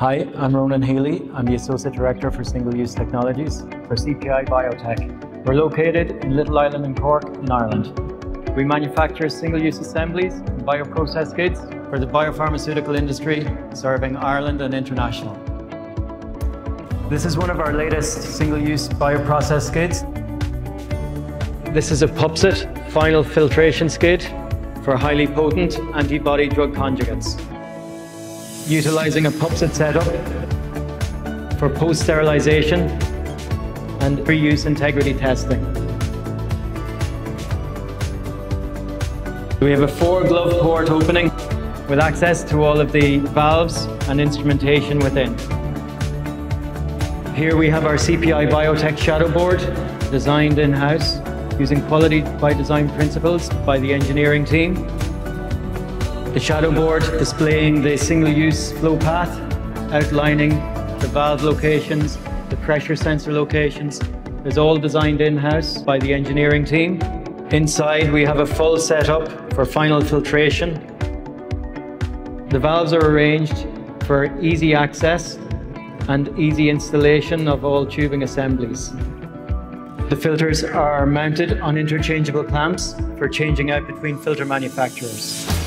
Hi, I'm Ronan Haley. I'm the Associate Director for Single Use Technologies for CPI Biotech. We're located in Little Island in Cork, in Ireland. We manufacture single use assemblies and bioprocess kits for the biopharmaceutical industry, serving Ireland and international. This is one of our latest single use bioprocess skids. This is a PUPSIT final filtration skid for highly potent antibody drug conjugates utilizing a PUPSIT setup for post-sterilization and pre-use integrity testing. We have a four glove port opening with access to all of the valves and instrumentation within. Here we have our CPI Biotech shadow board designed in-house using quality by design principles by the engineering team the shadow board displaying the single-use flow path, outlining the valve locations, the pressure sensor locations, is all designed in-house by the engineering team. Inside we have a full setup for final filtration. The valves are arranged for easy access and easy installation of all tubing assemblies. The filters are mounted on interchangeable clamps for changing out between filter manufacturers.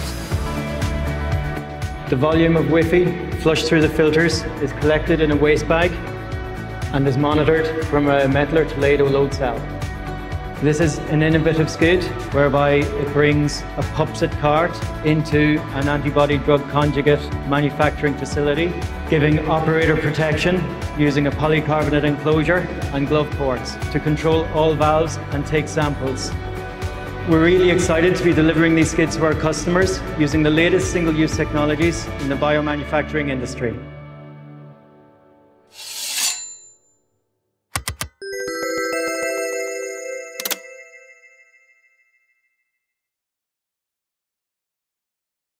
The volume of WFI flushed through the filters is collected in a waste bag and is monitored from a Mettler Toledo load cell. This is an innovative skid whereby it brings a PUPSIT cart into an antibody drug conjugate manufacturing facility, giving operator protection using a polycarbonate enclosure and glove ports to control all valves and take samples we're really excited to be delivering these skids to our customers using the latest single-use technologies in the biomanufacturing industry.